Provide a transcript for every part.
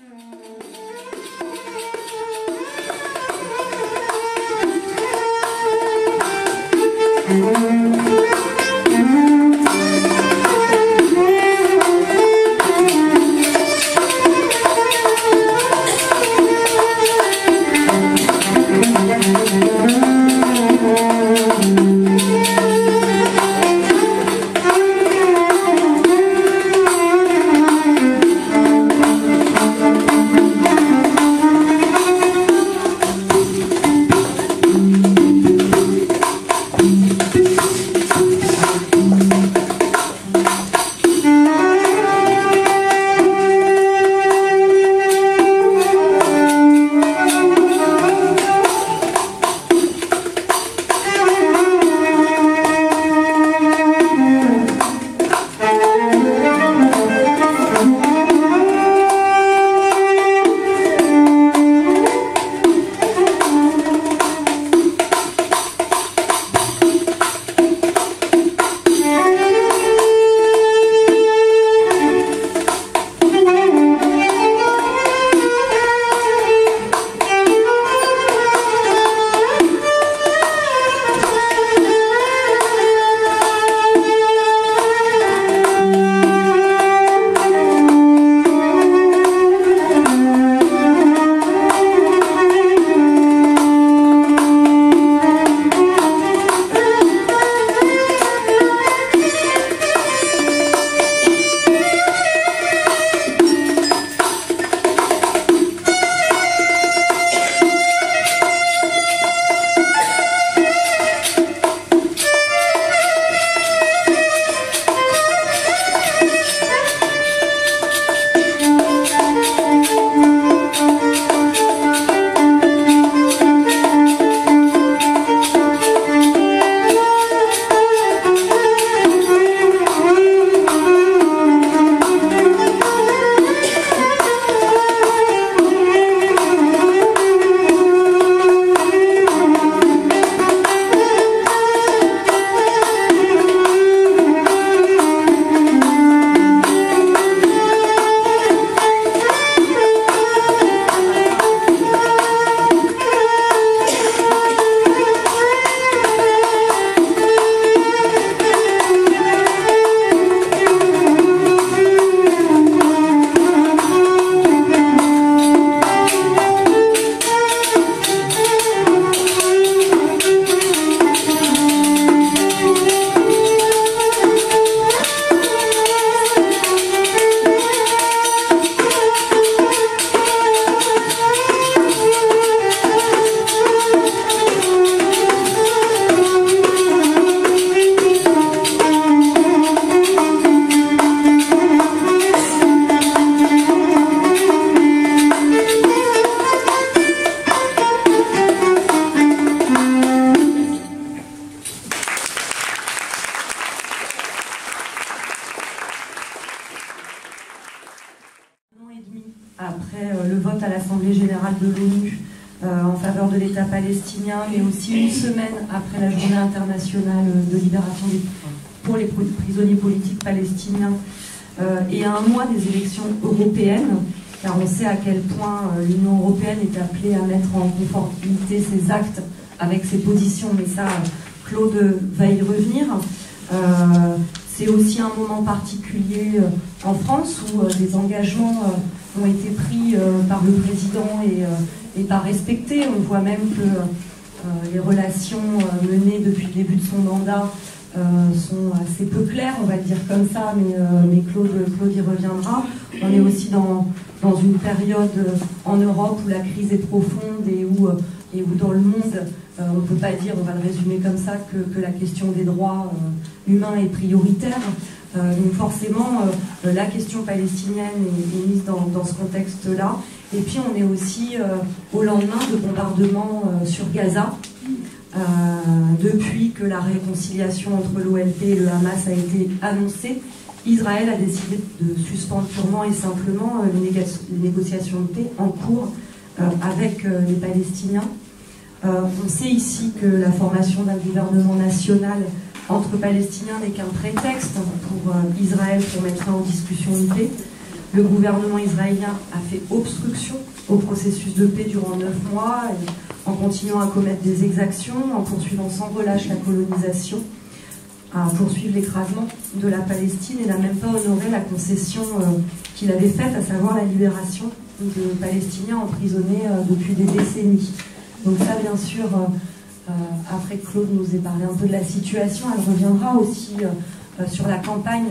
Música mais aussi une semaine après la journée internationale de libération pour les prisonniers politiques palestiniens euh, et à un mois des élections européennes, car on sait à quel point euh, l'Union européenne est appelée à mettre en conformité ses actes avec ses positions, mais ça, Claude va y revenir. Euh, c'est aussi un moment particulier en France où des engagements ont été pris par le président et, et pas respectés. On voit même que euh, les relations euh, menées depuis le début de son mandat euh, sont assez peu claires, on va le dire comme ça, mais, mais Claude, Claude y reviendra. On est aussi dans, dans une période en Europe où la crise est profonde et où, et où dans le monde, on ne peut pas dire, on va le résumer comme ça, que, que la question des droits humains est prioritaire. Donc forcément, la question palestinienne est, mise dans, ce contexte-là. Et puis on est aussi euh, au lendemain de bombardements euh, sur Gaza. Euh, depuis que la réconciliation entre l'OLP et le Hamas a été annoncée, Israël a décidé de suspendre purement et simplement les, négociations de paix en cours avec les Palestiniens. on sait ici que la formation d'un gouvernement national entre Palestiniens n'est qu'un prétexte pour Israël pour mettre fin aux discussions de paix. le gouvernement israélien a fait obstruction au processus de paix durant neuf mois, en continuant à commettre des exactions, en poursuivant sans relâche la colonisation, à poursuivre l'écrasement de la Palestine et n'a même pas honoré la concession euh, qu'il avait faite, à savoir la libération de Palestiniens emprisonnés euh, depuis des décennies. Donc ça, bien sûr, euh, après que Claude nous ait parlé un peu de la situation, elle reviendra aussi sur la campagne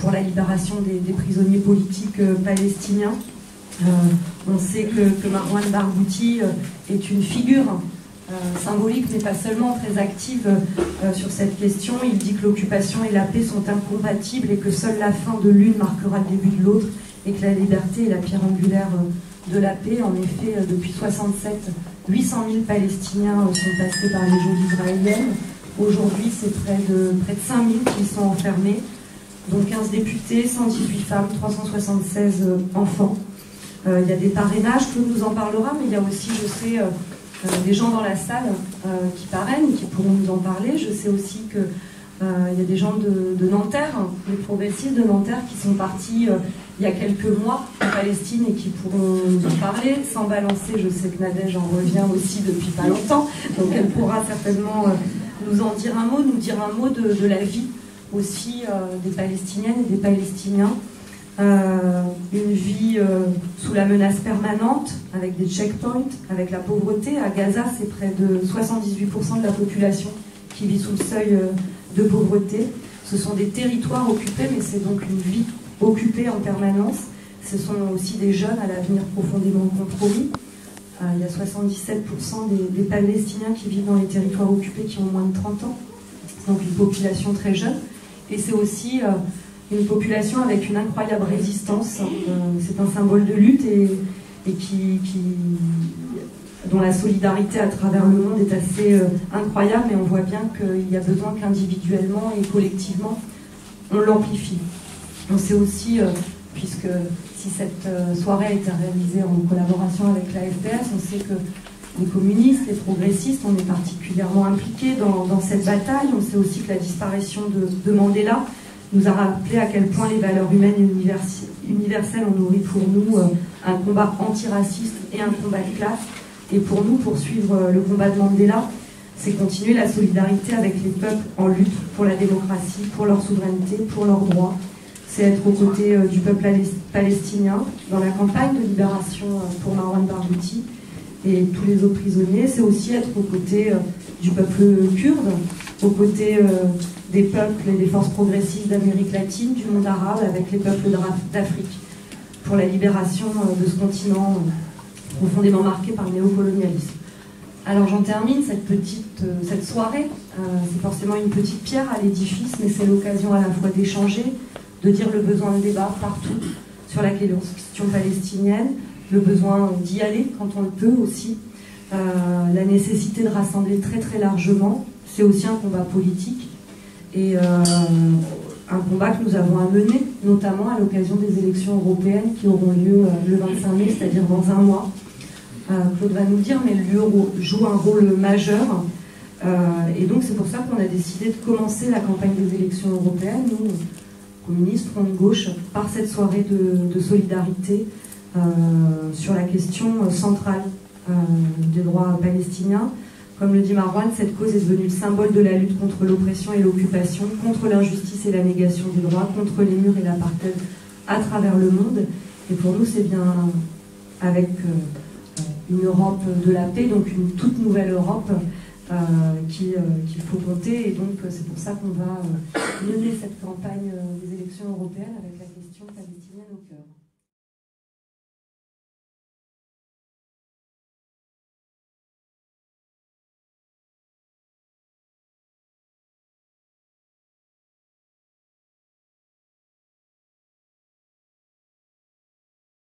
pour la libération des, prisonniers politiques palestiniens. on sait que, que Marwan Barghouti est une figure symbolique, mais pas seulement très active sur cette question. Il dit que l'occupation et la paix sont incompatibles et que seule la fin de l'une marquera le début de l'autre et que la liberté est la pierre angulaire euh, de la paix. En effet, euh, depuis 67, 800 000 Palestiniens euh, sont passés par les geôles israéliennes. Aujourd'hui, c'est près de, près de 5 000 qui sont enfermés, dont 15 députés, 118 femmes, 376 enfants. il y a des parrainages, que nous en parlera, mais il y a aussi, je sais, des gens dans la salle qui parrainent, qui pourront nous en parler. Je sais aussi que euh, il y a des gens de, Nanterre, des progressistes de Nanterre qui sont partis euh, il y a quelques mois en Palestine et qui pourront nous en parler sans balancer. Je sais que Nadège en revient aussi depuis pas longtemps, donc elle pourra certainement euh, nous en dire un mot, nous dire un mot de, la vie aussi des Palestiniennes et des Palestiniens. une vie sous la menace permanente, avec des checkpoints, avec la pauvreté. À Gaza, c'est près de 78% de la population qui vit sous le seuil de pauvreté. Ce sont des territoires occupés, mais c'est donc une vie occupée en permanence. Ce sont aussi des jeunes à l'avenir profondément compromis. Euh, il y a 77% des, Palestiniens qui vivent dans les territoires occupés qui ont moins de 30 ans. Donc une population très jeune. Et c'est aussi euh, une population avec une incroyable résistance. Euh, c'est un symbole de lutte et, qui, dont la solidarité à travers le monde est assez euh, incroyable, mais on voit bien qu'il y a besoin qu'individuellement et collectivement, on l'amplifie. On sait aussi, euh, puisque si cette euh, soirée a été réalisée en collaboration avec la FPS, on sait que les communistes, les progressistes, on est particulièrement impliqués dans, cette bataille. On sait aussi que la disparition de, Mandela nous a rappelé à quel point les valeurs humaines universelles ont nourri pour nous un combat antiraciste et un combat de classe et pour nous, poursuivre euh, le combat de Mandela, c'est continuer la solidarité avec les peuples en lutte pour la démocratie, pour leur souveraineté, pour leurs droits. C'est être aux côtés euh, du peuple palestinien dans la campagne de libération euh, pour Marwan Barghouti et tous les autres prisonniers. C'est aussi être aux côtés du peuple kurde, aux côtés des peuples et des forces progressistes d'Amérique latine, du monde arabe, avec les peuples d'Afrique, pour la libération de ce continent profondément marqué par le néocolonialisme. Alors j'en termine cette petite euh, cette soirée. Euh, c'est forcément une petite pierre à l'édifice, mais c'est l'occasion à la fois d'échanger, de dire le besoin de débat partout sur la question palestinienne, le besoin d'y aller quand on le peut aussi, euh, la nécessité de rassembler très très largement. C'est aussi un combat politique et un combat que nous avons à mener, notamment à l'occasion des élections européennes qui auront lieu le 25 mai, c'est-à-dire dans un mois. Euh, Claude va nous dire, mais l'euro joue un rôle majeur. Euh, et donc c'est pour ça qu'on a décidé de commencer la campagne des élections européennes, nous, communistes, Front de gauche, par cette soirée de, solidarité euh, sur la question centrale des droits palestiniens. Comme le dit Marwan, cette cause est devenue le symbole de la lutte contre l'oppression et l'occupation, contre l'injustice et la négation des droits, contre les murs et l'apartheid à travers le monde. Et pour nous, c'est bien avec une Europe de la paix, donc une toute nouvelle Europe euh, euh, qu'il faut compter. Et donc c'est pour ça qu'on va euh, mener cette campagne des élections européennes avec la question palestinienne au cœur.